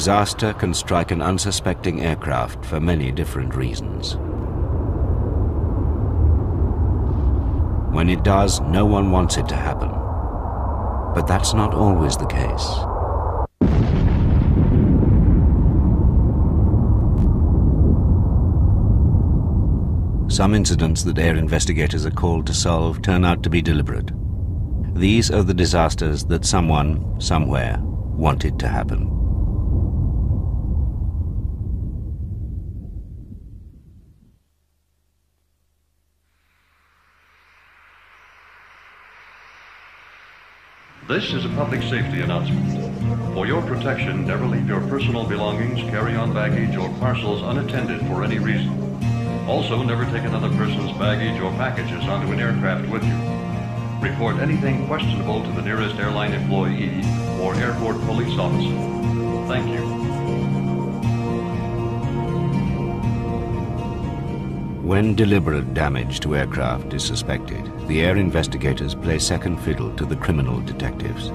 Disaster can strike an unsuspecting aircraft for many different reasons. When it does, no one wants it to happen. But that's not always the case. Some incidents that air investigators are called to solve turn out to be deliberate. These are the disasters that someone, somewhere, wanted to happen. This is a public safety announcement. For your protection, never leave your personal belongings, carry-on baggage, or parcels unattended for any reason. Also, never take another person's baggage or packages onto an aircraft with you. Report anything questionable to the nearest airline employee or airport police officer. Thank you. When deliberate damage to aircraft is suspected, the air investigators play second fiddle to the criminal detectives.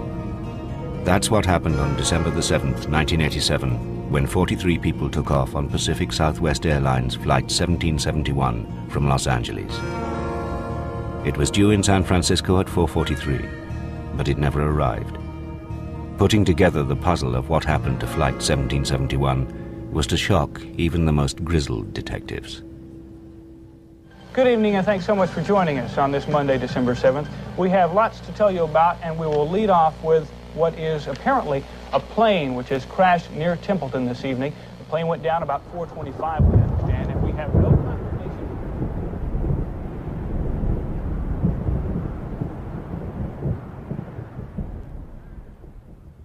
That's what happened on December the 7th, 1987, when 43 people took off on Pacific Southwest Airlines Flight 1771 from Los Angeles. It was due in San Francisco at 4.43, but it never arrived. Putting together the puzzle of what happened to Flight 1771 was to shock even the most grizzled detectives. Good evening, and thanks so much for joining us on this Monday, December 7th. We have lots to tell you about, and we will lead off with what is apparently a plane which has crashed near Templeton this evening. The plane went down about 425, we understand, and we have no confirmation.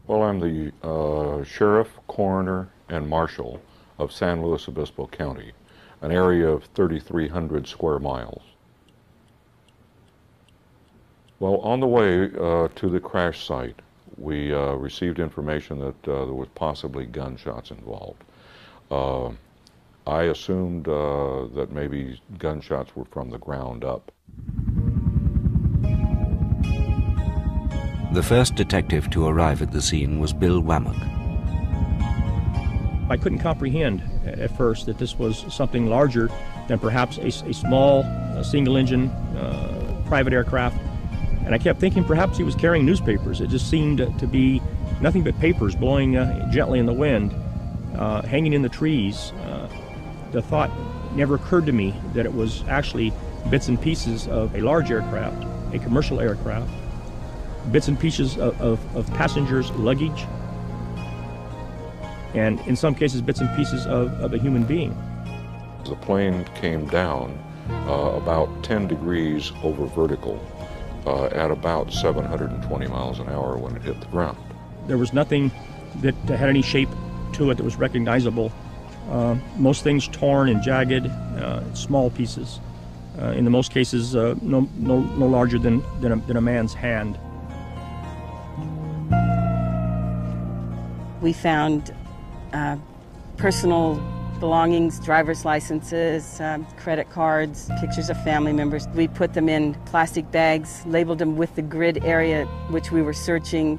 Well, I'm the uh, sheriff, coroner, and marshal of San Luis Obispo County an area of 3,300 square miles. Well, on the way uh, to the crash site, we uh, received information that uh, there was possibly gunshots involved. Uh, I assumed uh, that maybe gunshots were from the ground up. The first detective to arrive at the scene was Bill Wammock. I couldn't comprehend at first that this was something larger than perhaps a, a small single engine uh, private aircraft. And I kept thinking perhaps he was carrying newspapers. It just seemed to be nothing but papers blowing uh, gently in the wind, uh, hanging in the trees. Uh, the thought never occurred to me that it was actually bits and pieces of a large aircraft, a commercial aircraft, bits and pieces of, of, of passengers' luggage, and in some cases bits and pieces of, of a human being. The plane came down uh, about 10 degrees over vertical uh, at about 720 miles an hour when it hit the ground. There was nothing that had any shape to it that was recognizable. Uh, most things torn and jagged, uh, small pieces. Uh, in the most cases, uh, no, no, no larger than, than a, than a man's hand. We found uh, personal belongings, driver's licenses, um, credit cards, pictures of family members. We put them in plastic bags, labeled them with the grid area which we were searching,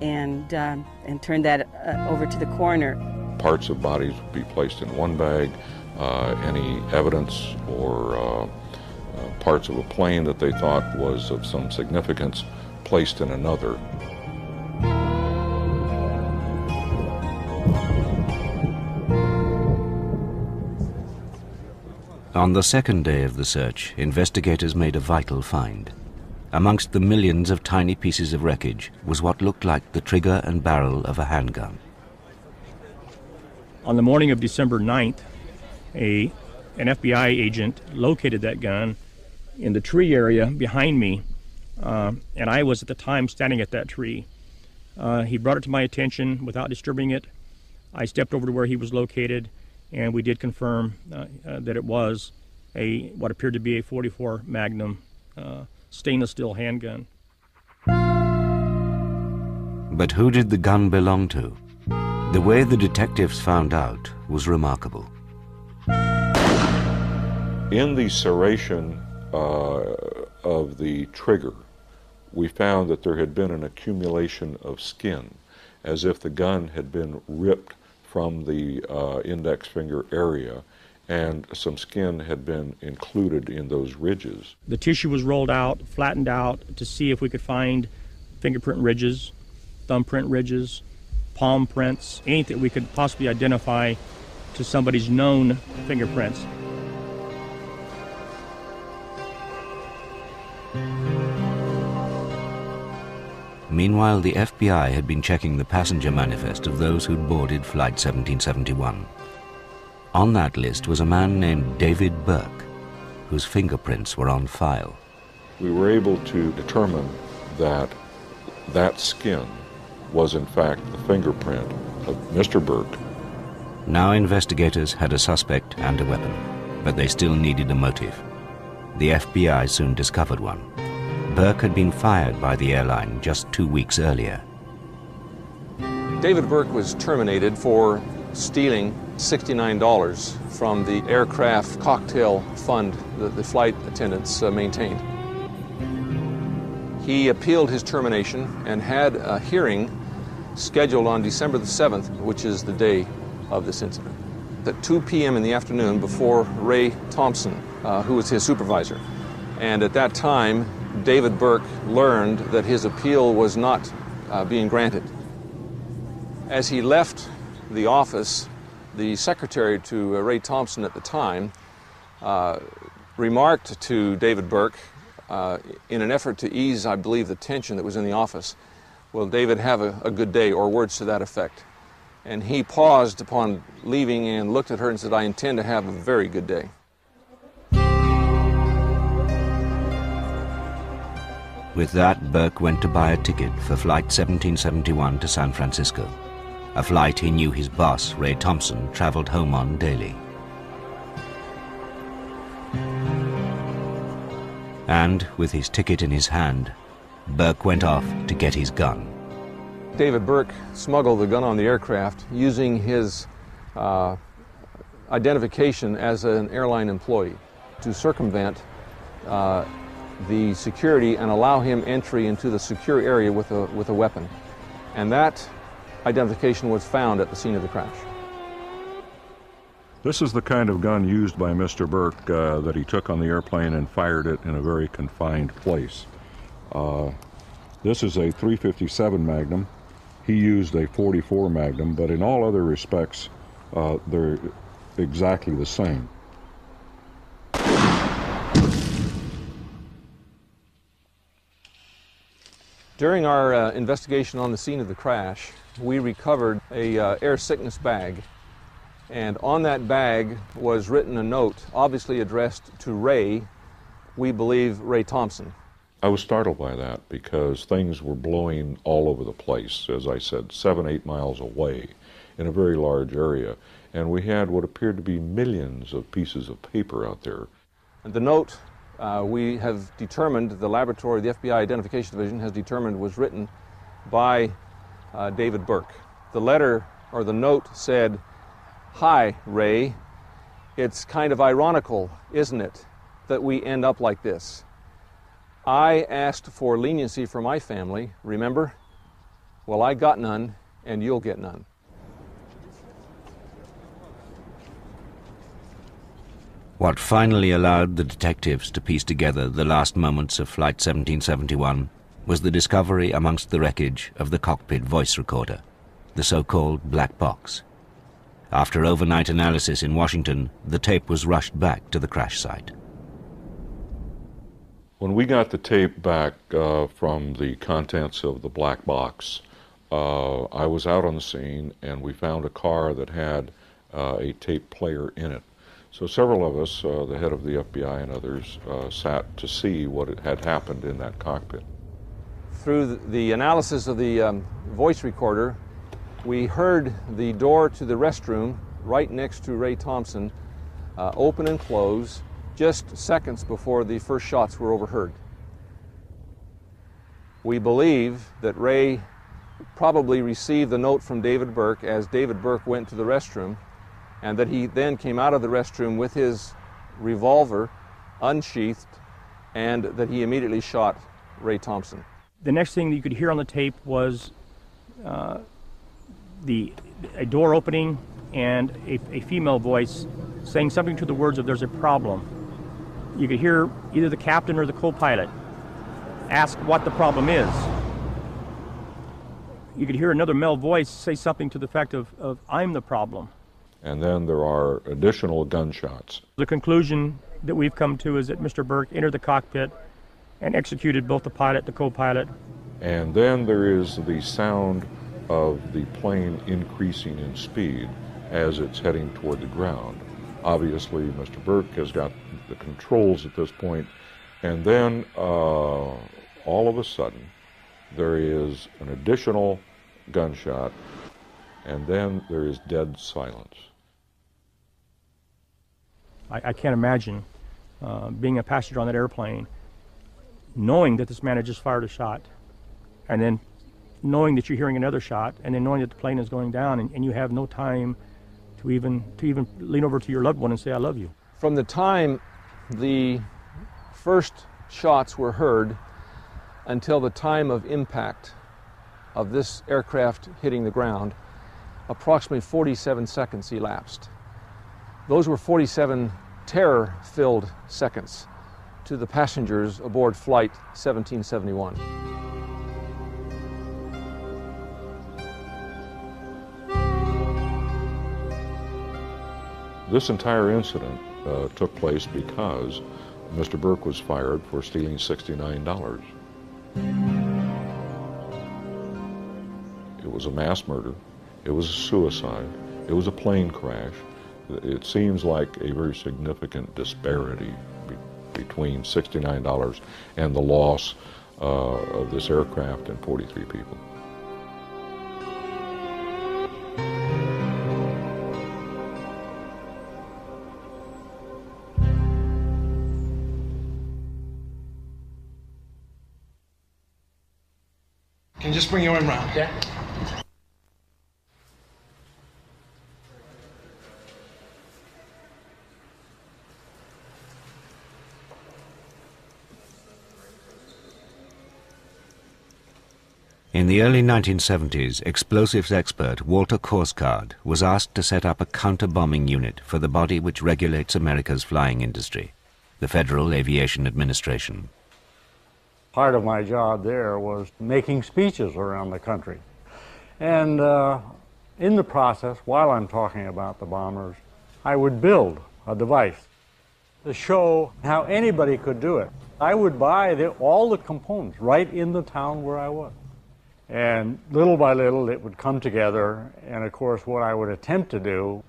and, uh, and turned that uh, over to the coroner. Parts of bodies would be placed in one bag, uh, any evidence or uh, uh, parts of a plane that they thought was of some significance placed in another. On the second day of the search, investigators made a vital find. Amongst the millions of tiny pieces of wreckage was what looked like the trigger and barrel of a handgun. On the morning of December 9th, a, an FBI agent located that gun in the tree area behind me, uh, and I was at the time standing at that tree. Uh, he brought it to my attention without disturbing it. I stepped over to where he was located and we did confirm uh, uh, that it was a what appeared to be a 44 Magnum uh, stainless steel handgun. But who did the gun belong to? The way the detectives found out was remarkable. In the serration uh, of the trigger, we found that there had been an accumulation of skin, as if the gun had been ripped from the uh, index finger area, and some skin had been included in those ridges. The tissue was rolled out, flattened out to see if we could find fingerprint ridges, thumbprint ridges, palm prints, anything we could possibly identify to somebody's known fingerprints. Meanwhile, the FBI had been checking the passenger manifest of those who'd boarded Flight 1771. On that list was a man named David Burke, whose fingerprints were on file. We were able to determine that that skin was in fact the fingerprint of Mr. Burke. Now investigators had a suspect and a weapon, but they still needed a motive. The FBI soon discovered one. Burke had been fired by the airline just two weeks earlier. David Burke was terminated for stealing $69 from the aircraft cocktail fund that the flight attendants uh, maintained. He appealed his termination and had a hearing scheduled on December the 7th, which is the day of this incident. At 2 p.m. in the afternoon before Ray Thompson, uh, who was his supervisor. And at that time, David Burke learned that his appeal was not uh, being granted. As he left the office, the secretary to uh, Ray Thompson at the time uh, remarked to David Burke, uh, in an effort to ease, I believe, the tension that was in the office, Will David have a, a good day, or words to that effect. And he paused upon leaving and looked at her and said, I intend to have a very good day. With that, Burke went to buy a ticket for Flight 1771 to San Francisco, a flight he knew his boss, Ray Thompson, traveled home on daily. And with his ticket in his hand, Burke went off to get his gun. David Burke smuggled the gun on the aircraft using his uh, identification as an airline employee to circumvent uh, the security and allow him entry into the secure area with a, with a weapon. And that identification was found at the scene of the crash. This is the kind of gun used by Mr. Burke uh, that he took on the airplane and fired it in a very confined place. Uh, this is a 357 Magnum. He used a 44 Magnum, but in all other respects, uh, they're exactly the same. During our uh, investigation on the scene of the crash, we recovered a uh, air sickness bag. And on that bag was written a note, obviously addressed to Ray, we believe Ray Thompson. I was startled by that because things were blowing all over the place, as I said, seven, eight miles away in a very large area. And we had what appeared to be millions of pieces of paper out there. And the note uh, we have determined, the laboratory, the FBI Identification Division has determined was written by uh, David Burke. The letter or the note said, Hi, Ray. It's kind of ironical, isn't it, that we end up like this? I asked for leniency for my family, remember? Well, I got none, and you'll get none. What finally allowed the detectives to piece together the last moments of Flight 1771 was the discovery amongst the wreckage of the cockpit voice recorder, the so-called black box. After overnight analysis in Washington, the tape was rushed back to the crash site. When we got the tape back uh, from the contents of the black box, uh, I was out on the scene and we found a car that had uh, a tape player in it. So several of us, uh, the head of the FBI and others, uh, sat to see what had happened in that cockpit. Through the analysis of the um, voice recorder, we heard the door to the restroom right next to Ray Thompson uh, open and close just seconds before the first shots were overheard. We believe that Ray probably received the note from David Burke as David Burke went to the restroom and that he then came out of the restroom with his revolver unsheathed and that he immediately shot Ray Thompson. The next thing that you could hear on the tape was uh, the a door opening and a, a female voice saying something to the words of there's a problem. You could hear either the captain or the co-pilot ask what the problem is. You could hear another male voice say something to the effect of, of I'm the problem. And then there are additional gunshots. The conclusion that we've come to is that Mr. Burke entered the cockpit and executed both the pilot, the co-pilot. And then there is the sound of the plane increasing in speed as it's heading toward the ground. Obviously, Mr. Burke has got the controls at this point, and then uh, all of a sudden, there is an additional gunshot, and then there is dead silence. I, I can't imagine uh, being a passenger on that airplane, knowing that this man had just fired a shot, and then knowing that you're hearing another shot, and then knowing that the plane is going down, and, and you have no time to even to even lean over to your loved one and say, "I love you." From the time the first shots were heard until the time of impact of this aircraft hitting the ground, approximately 47 seconds elapsed. Those were 47 terror filled seconds to the passengers aboard Flight 1771. This entire incident uh, took place because Mr. Burke was fired for stealing $69. It was a mass murder. It was a suicide. It was a plane crash. It seems like a very significant disparity be between $69 and the loss uh, of this aircraft and 43 people. Can you just bring your arm around? Yeah. In the early 1970s, explosives expert Walter Korsgaard was asked to set up a counter-bombing unit for the body which regulates America's flying industry, the Federal Aviation Administration. Part of my job there was making speeches around the country. And uh, in the process, while I'm talking about the bombers, I would build a device to show how anybody could do it. I would buy the, all the components right in the town where I was. And little by little, it would come together. And of course, what I would attempt to do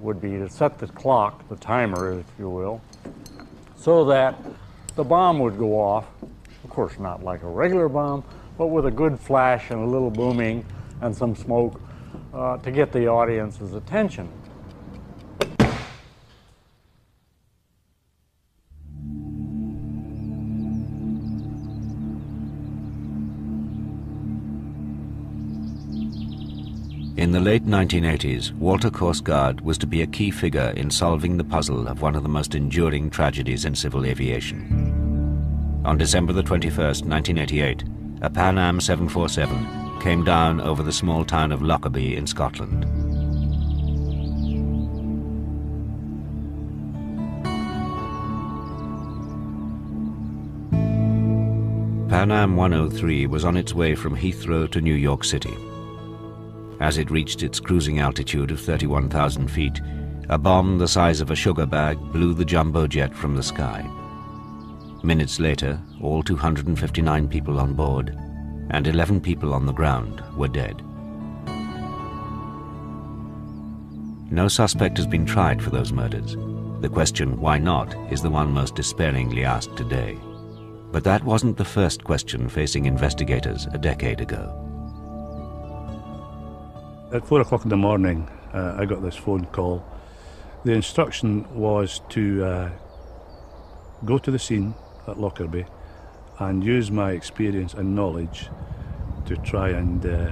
would be to set the clock, the timer, if you will, so that the bomb would go off. Of course, not like a regular bomb, but with a good flash and a little booming and some smoke uh, to get the audience's attention. In the late 1980s, Walter Korsgaard was to be a key figure in solving the puzzle of one of the most enduring tragedies in civil aviation. On December the 21st, 1988, a Pan Am 747 came down over the small town of Lockerbie in Scotland. Pan Am 103 was on its way from Heathrow to New York City. As it reached its cruising altitude of 31,000 feet, a bomb the size of a sugar bag blew the jumbo jet from the sky. Minutes later, all 259 people on board and 11 people on the ground were dead. No suspect has been tried for those murders. The question, why not, is the one most despairingly asked today. But that wasn't the first question facing investigators a decade ago. At four o'clock in the morning, uh, I got this phone call. The instruction was to uh, go to the scene at Lockerbie and use my experience and knowledge to try and uh,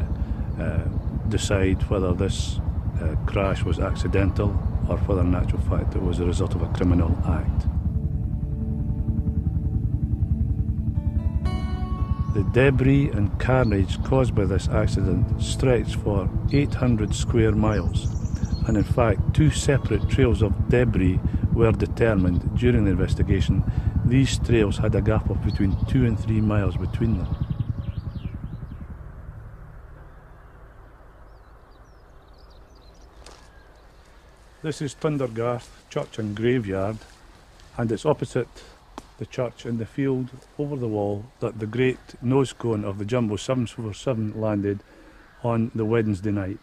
uh decide whether this uh, crash was accidental or whether, in actual fact, it was the result of a criminal act. The debris and carnage caused by this accident stretched for 800 square miles and in fact, two separate trails of debris were determined during the investigation. These trails had a gap of between two and three miles between them. This is Tundergarth Church and Graveyard, and it's opposite the church in the field over the wall that the great nose cone of the Jumbo 747 landed on the Wednesday night.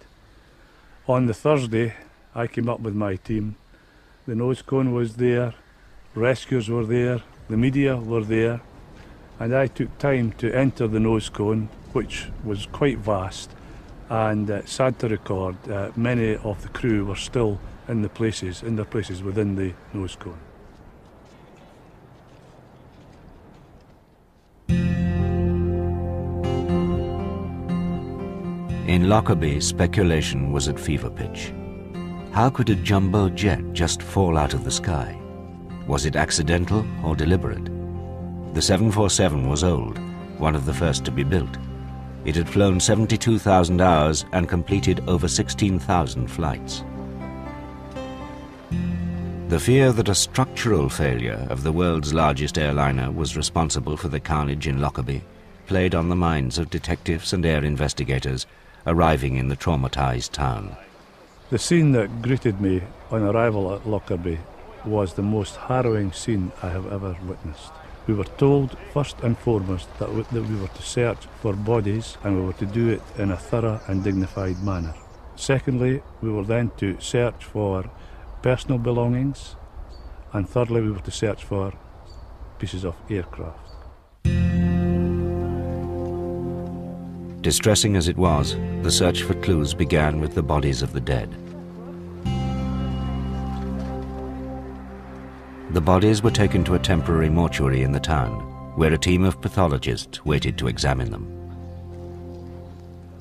On the Thursday, I came up with my team. The nose cone was there, rescuers were there, the media were there, and I took time to enter the nose cone, which was quite vast. And uh, sad to record, uh, many of the crew were still in the places, in their places within the nose cone. In Lockerbie, speculation was at fever pitch. How could a jumbo jet just fall out of the sky? Was it accidental or deliberate? The 747 was old, one of the first to be built. It had flown 72,000 hours and completed over 16,000 flights. The fear that a structural failure of the world's largest airliner was responsible for the carnage in Lockerbie played on the minds of detectives and air investigators arriving in the traumatized town. The scene that greeted me on arrival at Lockerbie was the most harrowing scene I have ever witnessed. We were told, first and foremost, that that we were to search for bodies and we were to do it in a thorough and dignified manner. Secondly, we were then to search for personal belongings. And thirdly, we were to search for pieces of aircraft. Distressing as it was, the search for clues began with the bodies of the dead. The bodies were taken to a temporary mortuary in the town, where a team of pathologists waited to examine them.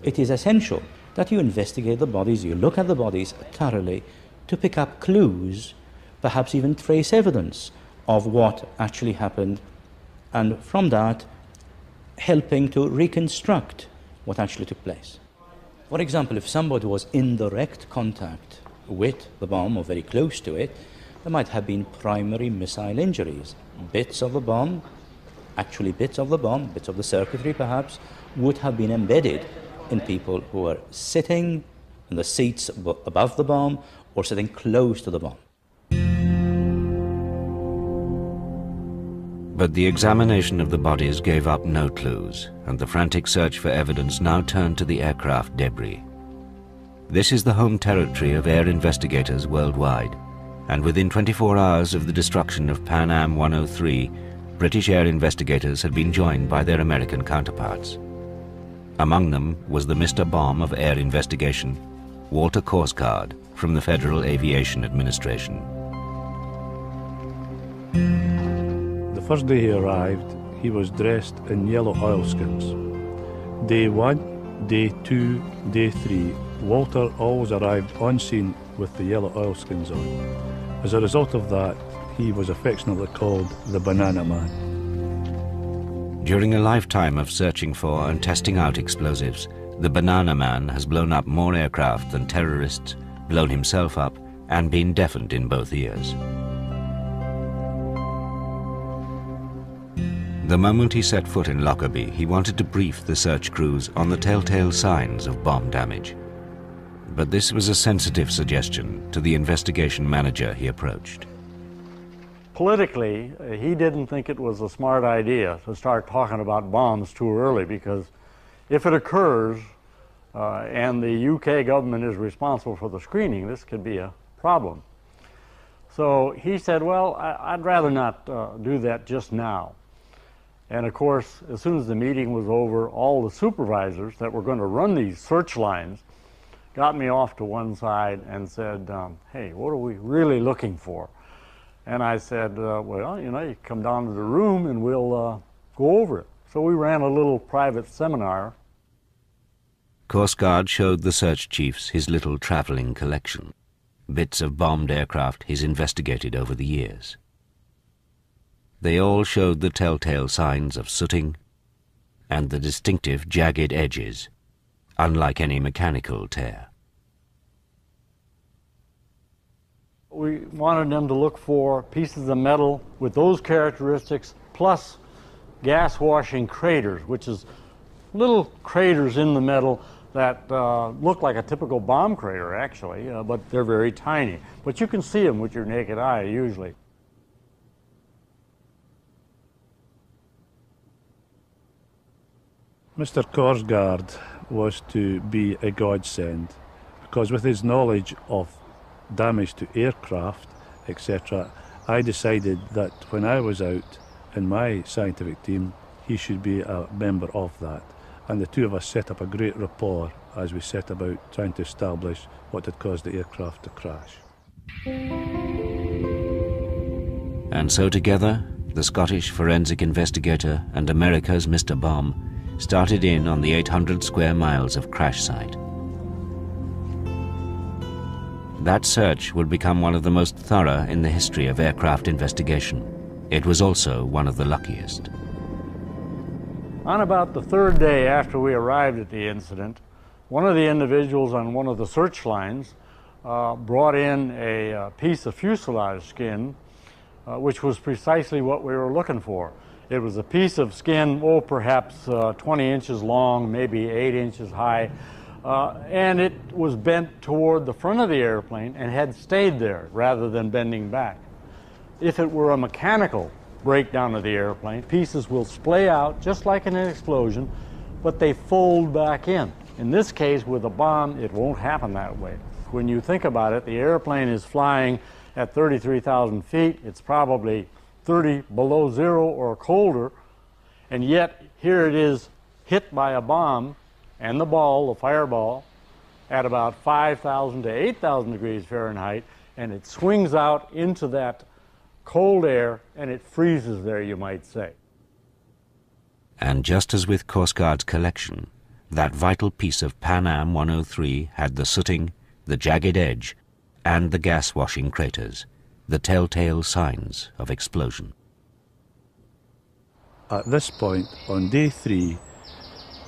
It is essential that you investigate the bodies, you look at the bodies thoroughly to pick up clues, perhaps even trace evidence of what actually happened, and from that, helping to reconstruct what actually took place. For example, if somebody was in direct contact with the bomb or very close to it, there might have been primary missile injuries. Bits of the bomb, actually bits of the bomb, bits of the circuitry perhaps, would have been embedded in people who were sitting in the seats above the bomb or sitting close to the bomb. But the examination of the bodies gave up no clues, and the frantic search for evidence now turned to the aircraft debris. This is the home territory of air investigators worldwide, and within 24 hours of the destruction of Pan Am 103, British air investigators had been joined by their American counterparts. Among them was the Mr. Bomb of air investigation, Walter Korsgaard from the Federal Aviation Administration. First day he arrived, he was dressed in yellow oilskins. Day one, day two, day three, Walter always arrived on scene with the yellow oilskins on. As a result of that, he was affectionately called the Banana Man. During a lifetime of searching for and testing out explosives, the Banana Man has blown up more aircraft than terrorists, blown himself up, and been deafened in both ears. The moment he set foot in Lockerbie, he wanted to brief the search crews on the telltale signs of bomb damage. But this was a sensitive suggestion to the investigation manager he approached. Politically, he didn't think it was a smart idea to start talking about bombs too early because if it occurs uh, and the UK government is responsible for the screening, this could be a problem. So he said, well, I, would rather not uh, do that just now. And of course, as soon as the meeting was over, all the supervisors that were going to run these search lines got me off to one side and said, um, hey, what are we really looking for? And I said, uh, well, you know, you come down to the room and we'll uh, go over it. So we ran a little private seminar. Korsgaard showed the search chiefs his little traveling collection, bits of bombed aircraft he's investigated over the years. They all showed the telltale signs of sooting and the distinctive jagged edges, unlike any mechanical tear. We wanted them to look for pieces of metal with those characteristics plus gas washing craters, which is little craters in the metal that uh, look like a typical bomb crater, actually, uh, but they're very tiny. But you can see them with your naked eye, usually. Mr. Korsgaard was to be a godsend because with his knowledge of damage to aircraft, etc., I decided that when I was out in my scientific team, he should be a member of that. And the two of us set up a great rapport as we set about trying to establish what had caused the aircraft to crash. And so together, the Scottish forensic investigator and America's Mr. Bomb started in on the 800 square miles of crash site. That search would become one of the most thorough in the history of aircraft investigation. It was also one of the luckiest. On about the third day after we arrived at the incident, one of the individuals on one of the search lines uh, brought in a uh, piece of fuselage skin, uh, which was precisely what we were looking for. It was a piece of skin, oh, perhaps uh, 20 inches long, maybe 8 inches high, uh, and it was bent toward the front of the airplane and had stayed there rather than bending back. If it were a mechanical breakdown of the airplane, pieces will splay out just like in an explosion, but they fold back in. In this case, with a bomb, it won't happen that way. When you think about it, the airplane is flying at 33,000 feet. It's probably 30 below zero or colder, and yet here it is hit by a bomb and the ball, the fireball, at about 5,000 to 8,000 degrees Fahrenheit, and it swings out into that cold air and it freezes there, you might say. And just as with Korsgaard's collection, that vital piece of Pan Am 103 had the sooting, the jagged edge, and the gas washing craters the telltale signs of explosion. At this point, on day three,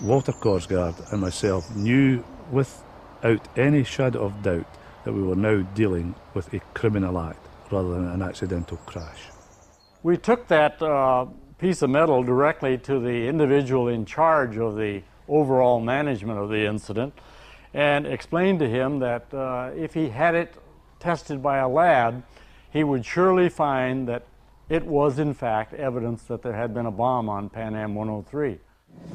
Walter Korsgaard and myself knew without any shadow of doubt that we were now dealing with a criminal act rather than an accidental crash. We took that uh, piece of metal directly to the individual in charge of the overall management of the incident and explained to him that uh, if he had it tested by a lab, he would surely find that it was in fact evidence that there had been a bomb on Pan Am 103.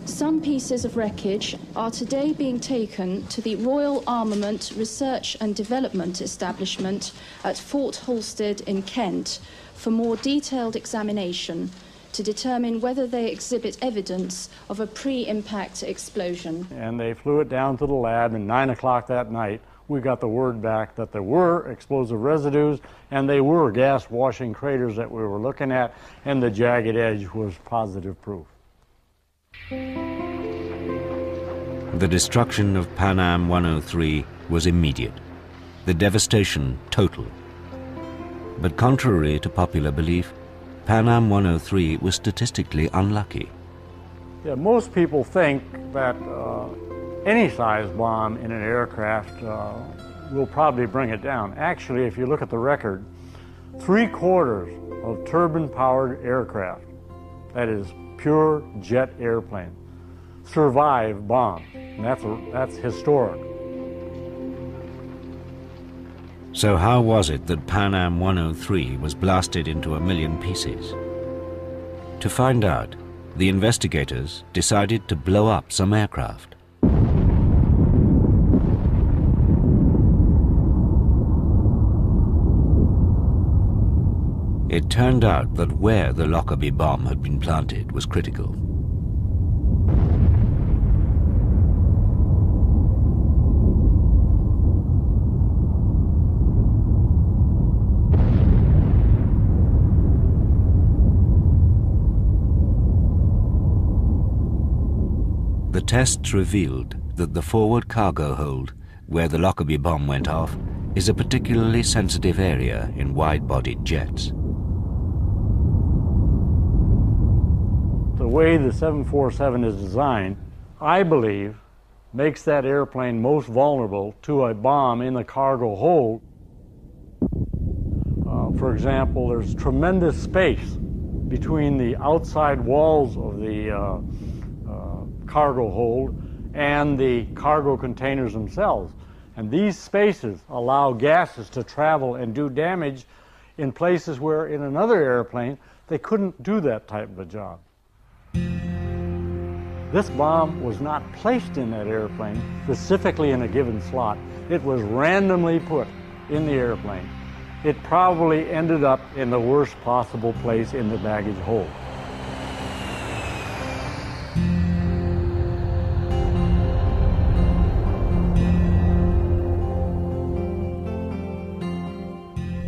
Some pieces of wreckage are today being taken to the Royal Armament Research and Development Establishment at Fort Halstead in Kent for more detailed examination to determine whether they exhibit evidence of a pre impact explosion. And they flew it down to the lab at 9 o'clock that night we got the word back that there were explosive residues and they were gas washing craters that we were looking at, and the jagged edge was positive proof. The destruction of Pan Am 103 was immediate, the devastation total. But contrary to popular belief, Pan Am 103 was statistically unlucky. Yeah, most people think that uh, any size bomb in an aircraft uh, will probably bring it down. Actually, if you look at the record, three quarters of turbine powered aircraft, that is pure jet airplane, survive bombs. And that's, a, that's historic. So, how was it that Pan Am 103 was blasted into a million pieces? To find out, the investigators decided to blow up some aircraft. It turned out that where the Lockerbie bomb had been planted was critical. The tests revealed that the forward cargo hold, where the Lockerbie bomb went off, is a particularly sensitive area in wide-bodied jets. The way the 747 is designed, I believe, makes that airplane most vulnerable to a bomb in the cargo hold. For example, there's tremendous space between the outside walls of the uh, uh, cargo hold and the cargo containers themselves. And these spaces allow gases to travel and do damage in places where in another airplane they couldn't do that type of a job. This bomb was not placed in that airplane specifically in a given slot. It was randomly put in the airplane. It probably ended up in the worst possible place in the baggage hold.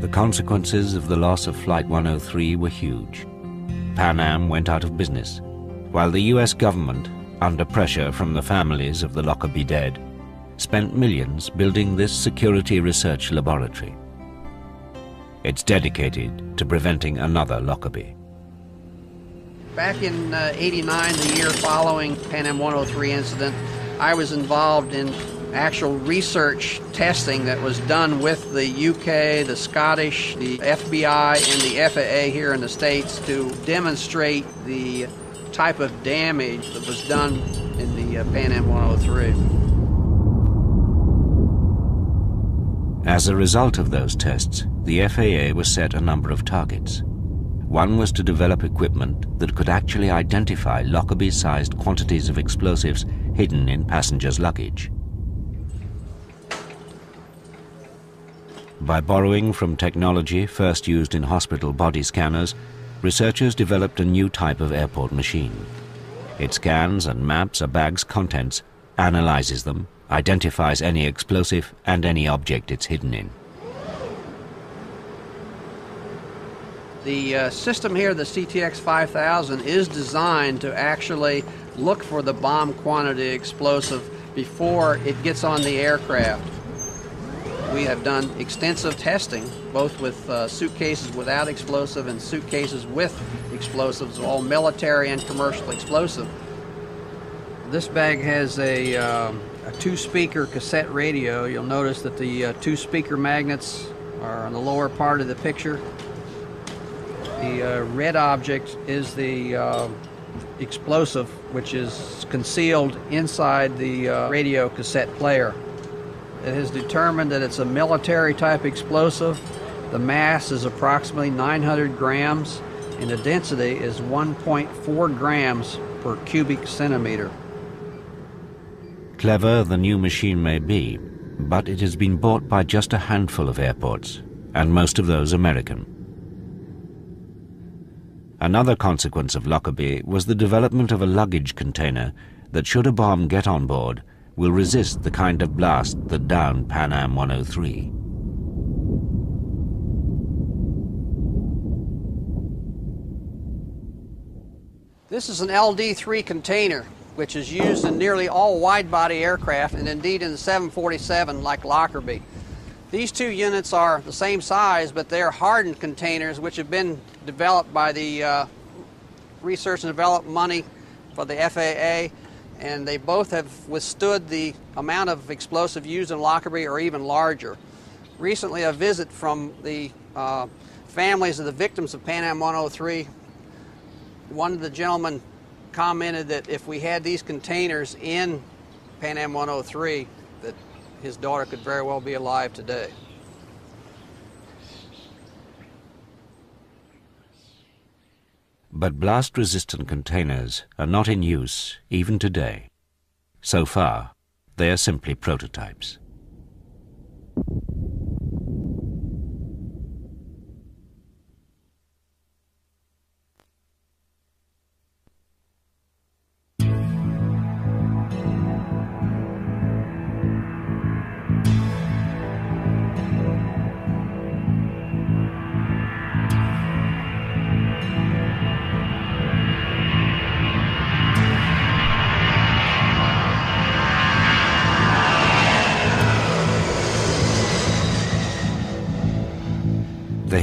The consequences of the loss of Flight 103 were huge. Pan Am went out of business, while the US government, under pressure from the families of the Lockerbie dead, spent millions building this security research laboratory. It's dedicated to preventing another Lockerbie. Back in uh, 89, the year following Pan Am 103 incident, I was involved in actual research testing that was done with the UK, the Scottish, the FBI, and the FAA here in the States to demonstrate the type of damage that was done in the uh, Pan Am 103. As a result of those tests, the FAA was set a number of targets. One was to develop equipment that could actually identify Lockerbie-sized quantities of explosives hidden in passengers' luggage. By borrowing from technology first used in hospital body scanners, researchers developed a new type of airport machine. It scans and maps a bag's contents, analyzes them, identifies any explosive and any object it's hidden in. The uh, system here, the CTX 5000, is designed to actually look for the bomb quantity explosive before it gets on the aircraft. We have done extensive testing, both with uh, suitcases without explosive and suitcases with explosives, all military and commercial explosive. This bag has a, uh, a two-speaker cassette radio. You'll notice that the uh, two speaker magnets are on the lower part of the picture. The uh, red object is the uh, explosive, which is concealed inside the uh, radio cassette player. It has determined that it's a military type explosive. The mass is approximately 900 grams and the density is 1.4 grams per cubic centimeter. Clever the new machine may be, but it has been bought by just a handful of airports, and most of those American. Another consequence of Lockerbie was the development of a luggage container that should a bomb get on board, will resist the kind of blast that downed Pan Am 103. This is an LD-3 container, which is used in nearly all wide-body aircraft and indeed in the 747 like Lockerbie. These two units are the same size, but they're hardened containers which have been developed by the uh, research and development money for the FAA and they both have withstood the amount of explosive used in Lockerbie or even larger. Recently, a visit from the uh, families of the victims of Pan Am 103, one of the gentlemen commented that if we had these containers in Pan Am 103, that his daughter could very well be alive today. But blast-resistant containers are not in use even today. So far, they are simply prototypes.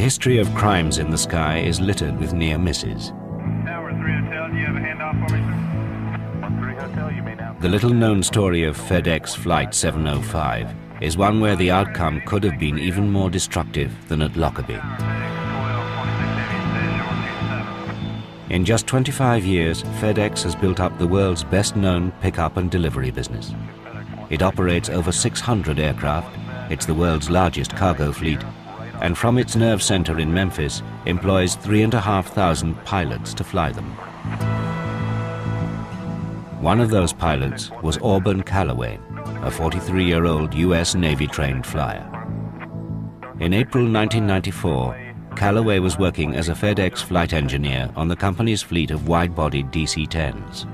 history of crimes in the sky is littered with near misses. The little-known story of FedEx Flight 705 is one where the outcome could have been even more destructive than at Lockerbie. In just 25 years, FedEx has built up the world's best-known pickup and delivery business. It operates over 600 aircraft, it's the world's largest cargo fleet, and from its nerve center in Memphis, employs 3,500 pilots to fly them. One of those pilots was Auburn Calloway, a 43-year-old U.S. Navy-trained flyer. In April 1994, Calloway was working as a FedEx flight engineer on the company's fleet of wide-bodied DC-10s.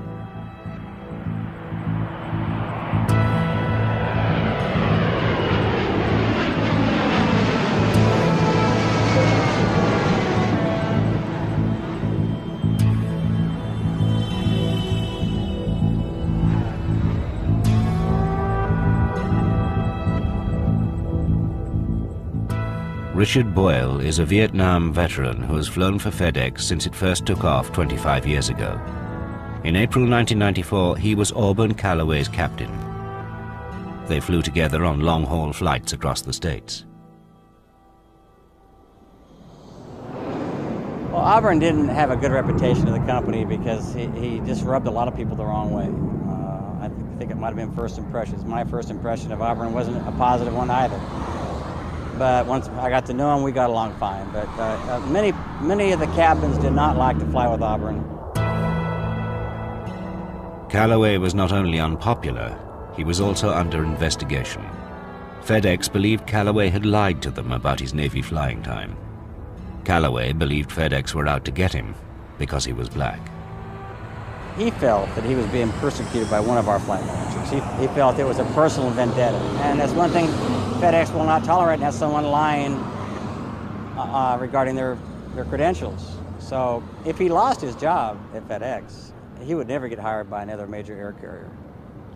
Richard Boyle is a Vietnam veteran who has flown for FedEx since it first took off 25 years ago. In April 1994, he was Auburn Calloway's captain. They flew together on long-haul flights across the states. Well, Auburn didn't have a good reputation of the company because he, he just rubbed a lot of people the wrong way. Uh, I think it might have been first impressions. My first impression of Auburn wasn't a positive one either but once I got to know him, we got along fine. But uh, uh, many, many of the captains did not like to fly with Auburn. Calloway was not only unpopular, he was also under investigation. FedEx believed Calloway had lied to them about his Navy flying time. Calloway believed FedEx were out to get him because he was black. He felt that he was being persecuted by one of our flight managers. He, he felt it was a personal vendetta. And that's one thing FedEx will not tolerate has someone lying uh, uh, regarding their, their credentials. So if he lost his job at FedEx, he would never get hired by another major air carrier.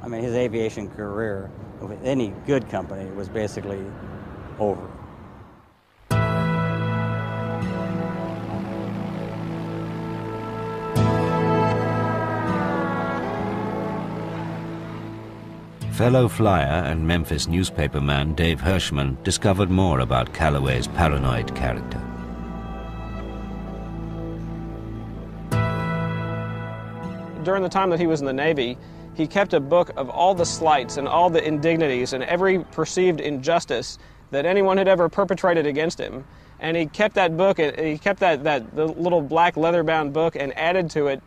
I mean, his aviation career with any good company was basically over. Fellow flyer and Memphis newspaperman Dave Hirschman discovered more about Calloway's paranoid character. During the time that he was in the Navy, he kept a book of all the slights and all the indignities and every perceived injustice that anyone had ever perpetrated against him. And he kept that book, he kept that, that the little black leather-bound book and added to it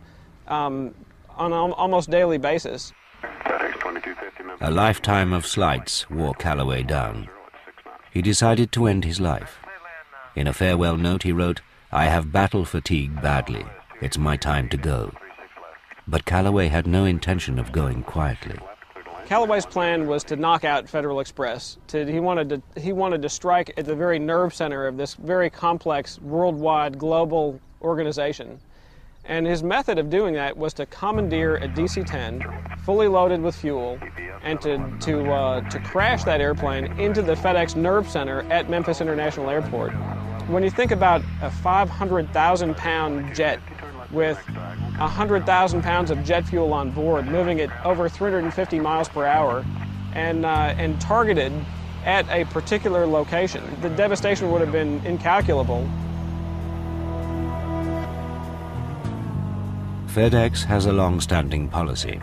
um, on an almost daily basis. A lifetime of slights wore Calloway down. He decided to end his life. In a farewell note he wrote, I have battle fatigue badly. It's my time to go. But Calloway had no intention of going quietly. Calloway's plan was to knock out Federal Express. To, he, wanted to, he wanted to strike at the very nerve center of this very complex, worldwide, global organization. And his method of doing that was to commandeer a DC 10 fully loaded with fuel and to, to, uh, to crash that airplane into the FedEx Nerve Center at Memphis International Airport. When you think about a 500,000 pound jet with 100,000 pounds of jet fuel on board, moving at over 350 miles per hour, and, uh, and targeted at a particular location, the devastation would have been incalculable. FedEx has a long-standing policy.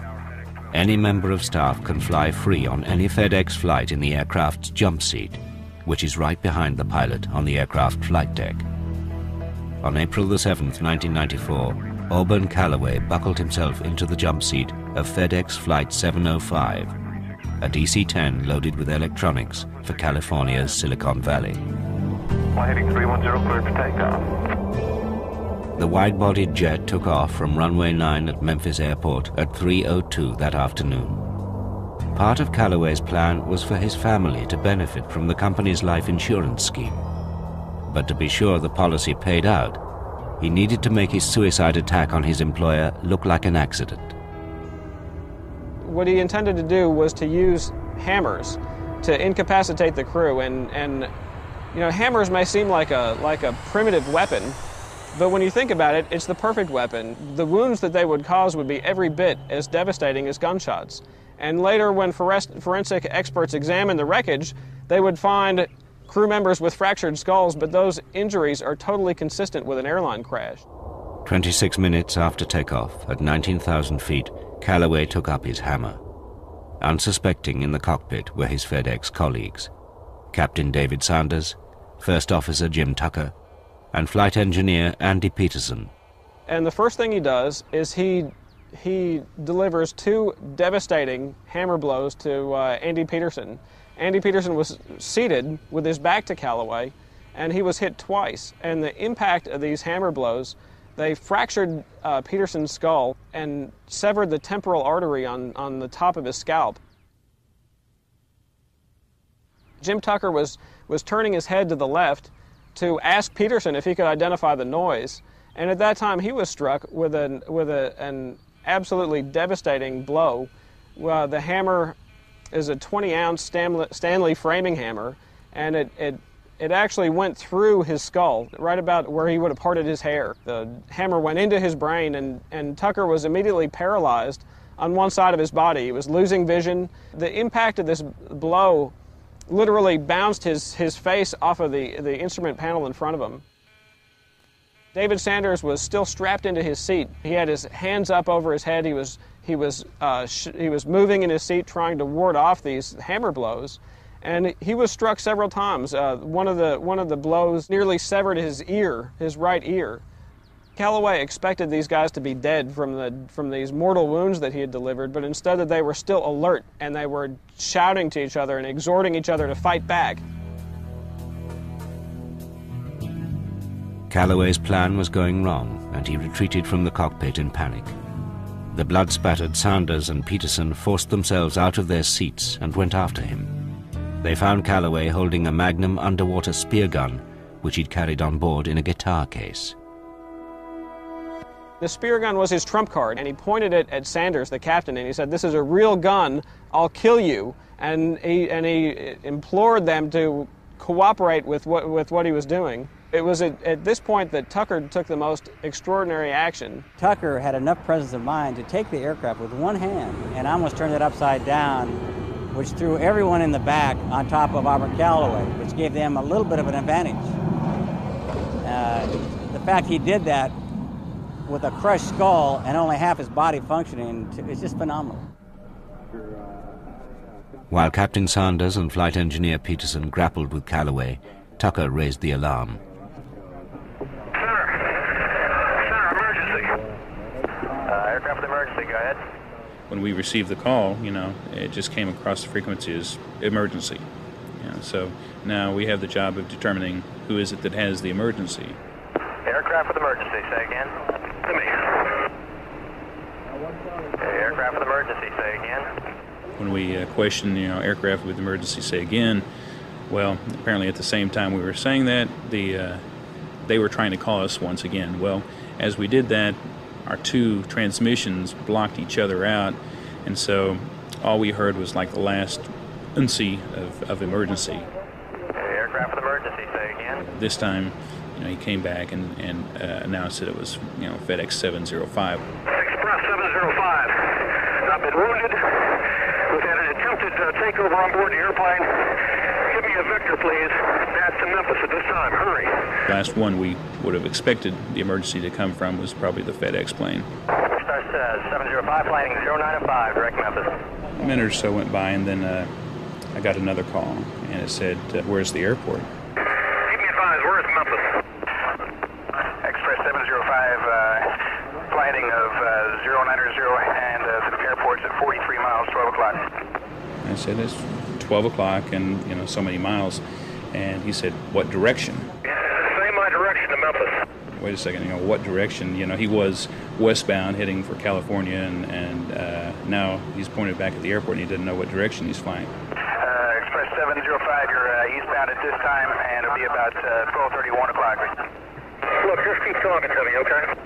Any member of staff can fly free on any FedEx flight in the aircraft's jump seat, which is right behind the pilot on the aircraft flight deck. On April 7, 1994, Auburn Calloway buckled himself into the jump seat of FedEx Flight 705, a DC-10 loaded with electronics for California's Silicon Valley. Flight heading 310 cleared for takeoff. The wide-bodied jet took off from runway 9 at Memphis Airport at 3.02 that afternoon. Part of Calloway's plan was for his family to benefit from the company's life insurance scheme. But to be sure the policy paid out, he needed to make his suicide attack on his employer look like an accident. What he intended to do was to use hammers to incapacitate the crew and, and you know, hammers may seem like a, like a primitive weapon, but when you think about it, it's the perfect weapon. The wounds that they would cause would be every bit as devastating as gunshots. And later, when forensic experts examined the wreckage, they would find crew members with fractured skulls, but those injuries are totally consistent with an airline crash. 26 minutes after takeoff, at 19,000 feet, Calloway took up his hammer. Unsuspecting in the cockpit were his FedEx colleagues, Captain David Sanders, First Officer Jim Tucker, and Flight Engineer Andy Peterson. And the first thing he does is he he delivers two devastating hammer blows to uh, Andy Peterson. Andy Peterson was seated with his back to Calloway, and he was hit twice. And the impact of these hammer blows, they fractured uh, Peterson's skull and severed the temporal artery on, on the top of his scalp. Jim Tucker was, was turning his head to the left to ask Peterson if he could identify the noise. And at that time, he was struck with, an, with a, an absolutely devastating blow. Uh, the hammer is a 20 ounce Stanley framing hammer, and it, it, it actually went through his skull, right about where he would have parted his hair. The hammer went into his brain, and, and Tucker was immediately paralyzed on one side of his body. He was losing vision. The impact of this blow literally bounced his, his face off of the, the instrument panel in front of him. David Sanders was still strapped into his seat. He had his hands up over his head. He was, he was, uh, he was moving in his seat trying to ward off these hammer blows. And he was struck several times. Uh, one, of the, one of the blows nearly severed his ear, his right ear. Calloway expected these guys to be dead from, the, from these mortal wounds that he had delivered, but instead that they were still alert and they were shouting to each other and exhorting each other to fight back. Calloway's plan was going wrong, and he retreated from the cockpit in panic. The blood-spattered Sanders and Peterson forced themselves out of their seats and went after him. They found Calloway holding a Magnum underwater spear gun, which he'd carried on board in a guitar case. The spear gun was his trump card, and he pointed it at Sanders, the captain, and he said, This is a real gun, I'll kill you. And he, and he implored them to cooperate with what, with what he was doing. It was at, at, this point that Tucker took the most extraordinary action. Tucker had enough presence of mind to take the aircraft with one hand and almost turned it upside down, which threw everyone in the back on top of Albert Calloway, which gave them a little bit of an advantage. Uh, the fact he did that with a crushed skull and only half his body functioning it's just phenomenal. While Captain Sanders and Flight Engineer Peterson grappled with Calloway, Tucker raised the alarm. Center. Center, emergency. Uh, aircraft emergency, go ahead. When we received the call, you know, it just came across the frequency as emergency. You know, so now we have the job of determining who is it that has the emergency. Aircraft with emergency, say again to me. Aircraft with emergency, say again. When we uh, questioned, you know, aircraft with emergency, say again, well, apparently at the same time we were saying that, the uh, they were trying to call us once again. Well, as we did that, our two transmissions blocked each other out, and so all we heard was like the last uncy of, of emergency. Aircraft with emergency, say again. This time you know, he came back and, and uh, announced that it was, you know, FedEx 705. Express 705. I've been wounded. We've had an attempted uh, takeover on board the airplane. Give me a vector, please. Back to Memphis at this time. Hurry. Last one we would have expected the emergency to come from was probably the FedEx plane. Express uh, 705, flying 0905, direct Memphis. A minute or so went by, and then uh, I got another call, and it said, uh, "Where's the airport?" where's Memphis? Express 705, uh, flighting of uh, 090 and uh, the airport's at 43 miles, 12 o'clock. I said, it's 12 o'clock and, you know, so many miles. And he said, what direction? Same my direction to Memphis. Wait a second, you know, what direction? You know, he was westbound heading for California and, and uh, now he's pointed back at the airport and he didn't know what direction he's flying. Uh, Express 705, you're uh, eastbound at this time and it'll be about uh, 12:31 o'clock. Look, just keep talking to me, okay?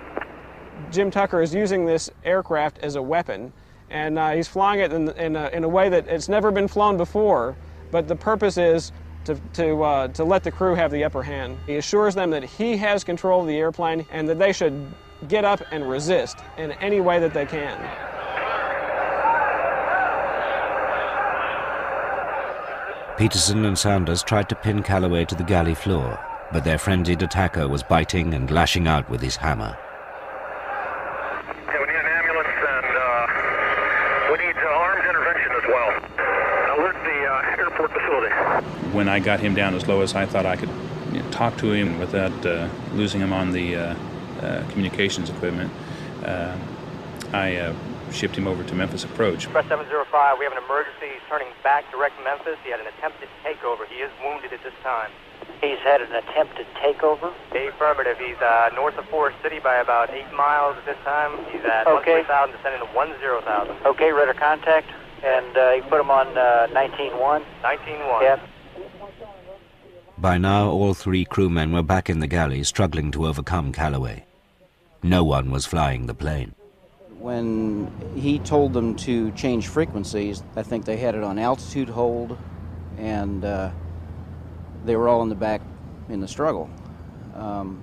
Jim Tucker is using this aircraft as a weapon, and uh, he's flying it in, in, a, in, a, way that it's never been flown before. But the purpose is to, to, uh, to let the crew have the upper hand. He assures them that he has control of the airplane and that they should get up and resist in any way that they can. Peterson and Sanders tried to pin Calloway to the galley floor, but their frenzied attacker was biting and lashing out with his hammer. We need uh, armed intervention as well. Alert the uh, airport facility. When I got him down as low as I thought I could you know, talk to him without uh, losing him on the uh, uh, communications equipment, uh, I shipped him over to Memphis Approach. Express 705, we have an emergency. He's turning back direct Memphis. He had an attempted takeover. He is wounded at this time. He's had an attempted takeover? Affirmative. He's uh, north of Forrest City by about 8 miles at this time. He's at okay. 13,000 descending to 10,000. Okay, radar contact. And uh, you put him on uh, 19-1? 19-1. Yeah. By now, all three crewmen were back in the galley, struggling to overcome Calloway. No one was flying the plane. When he told them to change frequencies, I think they had it on altitude hold, and uh, they were all in the back in the struggle. Um,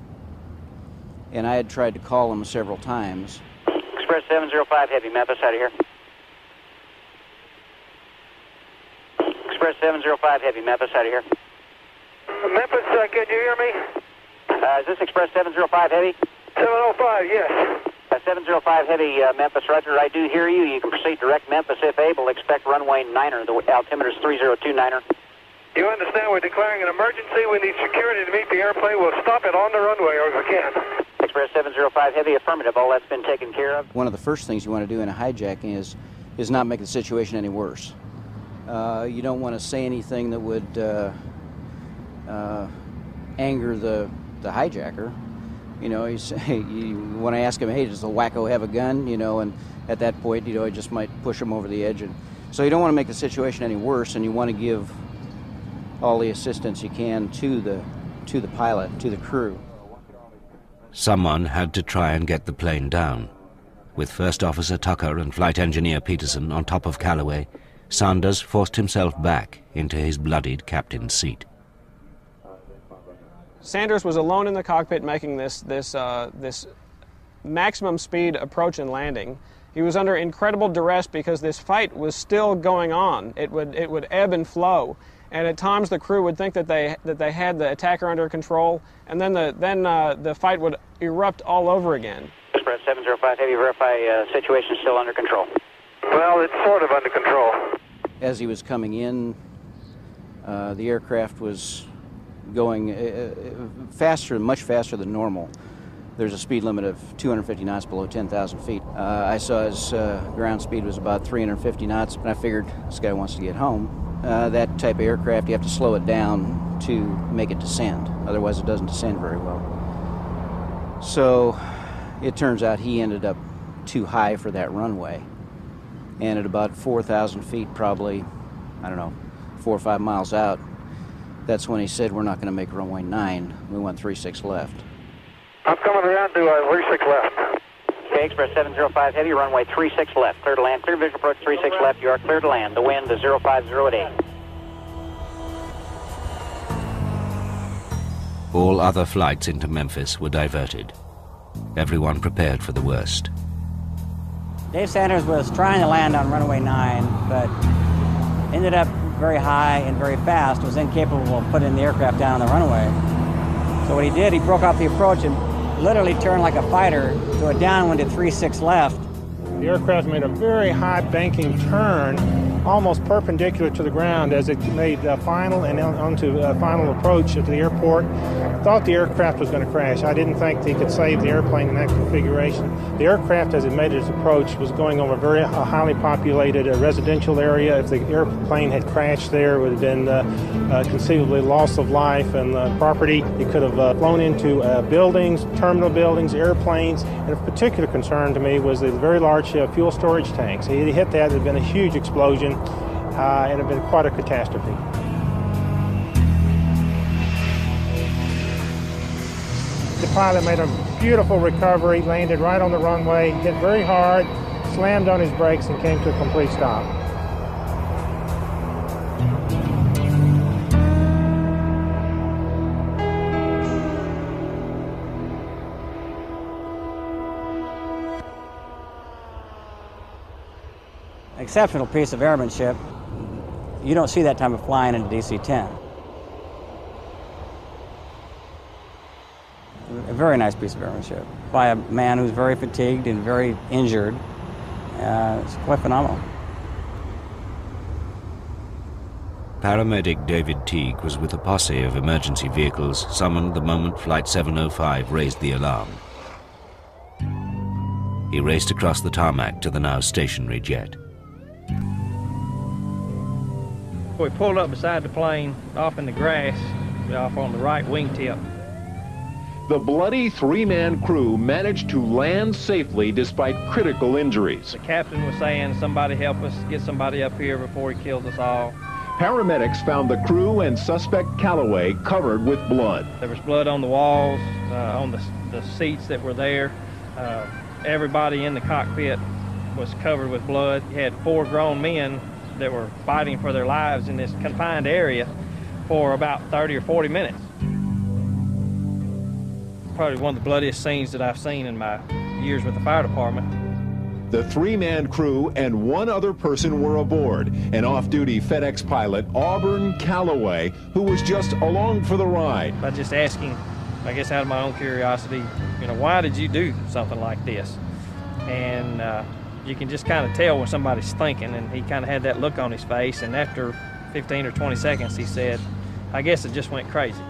and I had tried to call them several times. Express 705 Heavy, Memphis, out of here. Express 705 Heavy, Memphis, out of here. Memphis, uh, can you hear me? Uh, is this Express 705 Heavy? 705, yes. Uh, 705 Heavy, uh, Memphis, Roger. I do hear you. You can proceed direct Memphis if able. Expect runway 9er. The altimeter is 302 9er. You understand we're declaring an emergency. We need security to meet the airplane. We'll stop it on the runway or if we can. Express 705 Heavy, affirmative. All that's been taken care of. One of the first things you want to do in a hijacking is, is not make the situation any worse. Uh, you don't want to say anything that would uh, uh, anger the, the hijacker. You know, you, say, you want to ask him, hey, does the wacko have a gun? You know, and at that point, you know, it just might push him over the edge. And so you don't want to make the situation any worse, and you want to give all the assistance you can to the to the pilot, to the crew. Someone had to try and get the plane down. With First Officer Tucker and Flight Engineer Peterson on top of Calloway, Sanders forced himself back into his bloodied captain's seat. Sanders was alone in the cockpit making this, this, uh, this maximum speed approach and landing. He was under incredible duress because this fight was still going on. It would, it would ebb and flow. And at times the crew would think that they, that they had the attacker under control, and then the, then, uh, the fight would erupt all over again. Express 705 Heavy, verify uh, situation still under control. Well, it's sort of under control. As he was coming in, uh, the aircraft was going uh, faster, much faster than normal. There's a speed limit of 250 knots below 10,000 feet. Uh, I saw his uh, ground speed was about 350 knots, and I figured this guy wants to get home. Uh, that type of aircraft, you have to slow it down to make it descend. Otherwise, it doesn't descend very well. So it turns out he ended up too high for that runway. And at about 4,000 feet, probably, I don't know, four or five miles out, that's when he said, We're not going to make runway 9. We went 36 left. I'm coming around to uh, 36 left. Okay, Express 705 Heavy, runway 36 left. Clear to land. Clear visual approach 36 left. You are clear to land. The wind is 050 at 8. All other flights into Memphis were diverted. Everyone prepared for the worst. Dave Sanders was trying to land on runway 9, but ended up very high and very fast, was incapable of putting the aircraft down on the runway. So what he did, he broke off the approach and literally turned like a fighter to a downwind at 3-6 left. The aircraft made a very high banking turn, almost perpendicular to the ground as it made the final and onto a uh, final approach at the airport. Thought the aircraft was going to crash. I didn't think they could save the airplane in that configuration. The aircraft, as it made its approach, was going over a very highly populated uh, residential area. If the airplane had crashed there, it would have been uh, uh, conceivably loss of life and uh, property. It could have uh, flown into buildings, terminal buildings, airplanes. And of particular concern to me was the very large fuel storage tanks. He hit that, there had been a huge explosion, and it had been quite a catastrophe. Pilot made a beautiful recovery, landed right on the runway, hit very hard, slammed on his brakes, and came to a complete stop. Exceptional piece of airmanship. You don't see that type of flying in a DC-10. very nice piece of airmanship by a man who's very fatigued and very injured. Uh, it's quite phenomenal. Paramedic David Teague was with a posse of emergency vehicles summoned the moment Flight 705 raised the alarm. He raced across the tarmac to the now stationary jet. We pulled up beside the plane, off in the grass, off on the right wingtip. The bloody three-man crew managed to land safely despite critical injuries. The captain was saying, somebody help us get somebody up here before he kills us all. Paramedics found the crew and suspect Calloway covered with blood. There was blood on the walls, uh, on the, the seats that were there. Uh, everybody in the cockpit was covered with blood. You had four grown men that were fighting for their lives in this confined area for about 30 or 40 minutes. Probably one of the bloodiest scenes that I've seen in my years with the fire department. The three-man crew and one other person were aboard, an off-duty FedEx pilot, Auburn Calloway, who was just along for the ride. By just asking, I guess out of my own curiosity, you know, why did you do something like this? And uh, you can just kind of tell when somebody's thinking, and he kind of had that look on his face, and after 15 or 20 seconds, he said, I guess it just went crazy.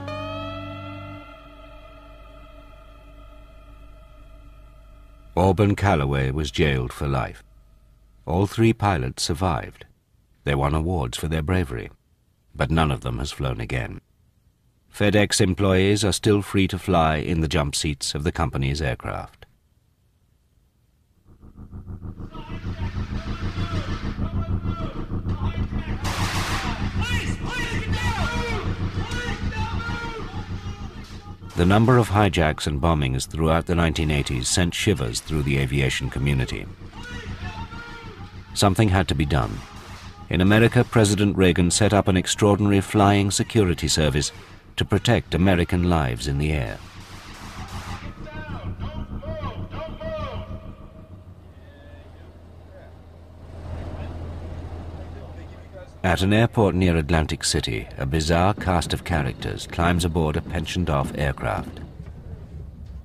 Auburn Calloway was jailed for life. All three pilots survived. They won awards for their bravery, but none of them has flown again. FedEx employees are still free to fly in the jump seats of the company's aircraft. The number of hijacks and bombings throughout the 1980s sent shivers through the aviation community. Something had to be done. In America, President Reagan set up an extraordinary flying security service to protect American lives in the air. At an airport near Atlantic City, a bizarre cast of characters climbs aboard a pensioned-off aircraft.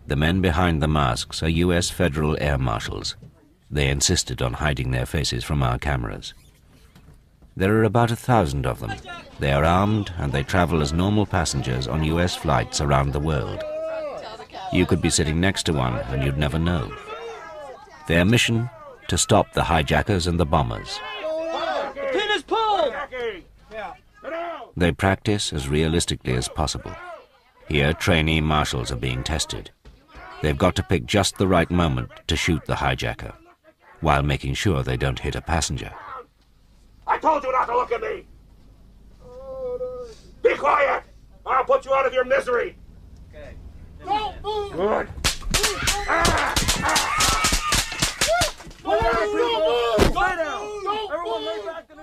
The men behind the masks are U.S. federal air marshals. They insisted on hiding their faces from our cameras. There are about a thousand of them. They are armed and they travel as normal passengers on U.S. flights around the world. You could be sitting next to one and you'd never know. Their mission? To stop the hijackers and the bombers. Pin is pulled! They practice as realistically as possible. Here, trainee marshals are being tested. They've got to pick just the right moment to shoot the hijacker, while making sure they don't hit a passenger. I told you not to look at me! Be quiet! I'll put you out of your misery! Okay. Don't move! Good. Ah, ah.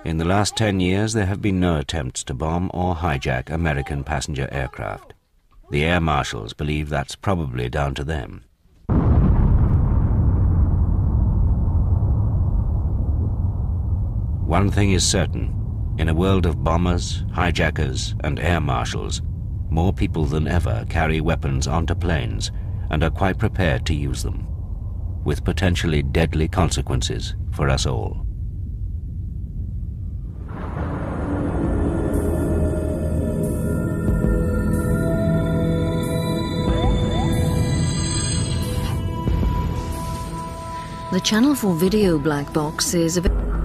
In the last 10 years, there have been no attempts to bomb or hijack American passenger aircraft. The air marshals believe that's probably down to them. One thing is certain. In a world of bombers, hijackers, and air marshals, more people than ever carry weapons onto planes and are quite prepared to use them, with potentially deadly consequences for us all. The Channel 4 video black box is available.